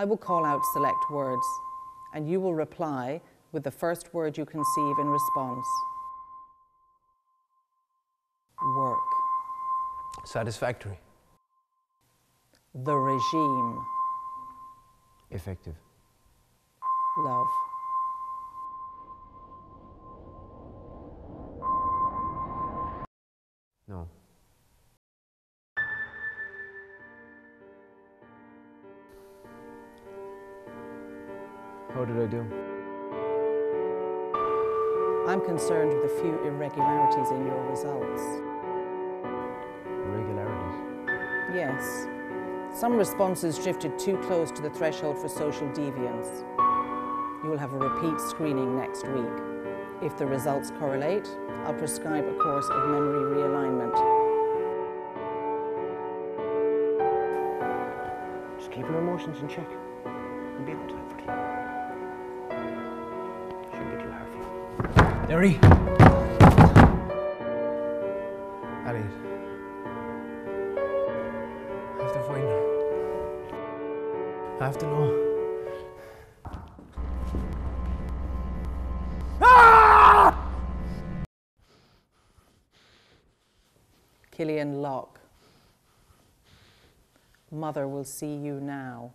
I will call out select words, and you will reply with the first word you conceive in response. Work. Satisfactory. The regime. Effective. Love. No. How did I do? I'm concerned with a few irregularities in your results. Irregularities. Yes. Some responses drifted too close to the threshold for social deviance. You will have a repeat screening next week. If the results correlate, I'll prescribe a course of memory realignment. Just keep your emotions in check. You'll be on time for Derry! Elliot. I have to find her. I have to know. Ah! Killian Locke. Mother will see you now.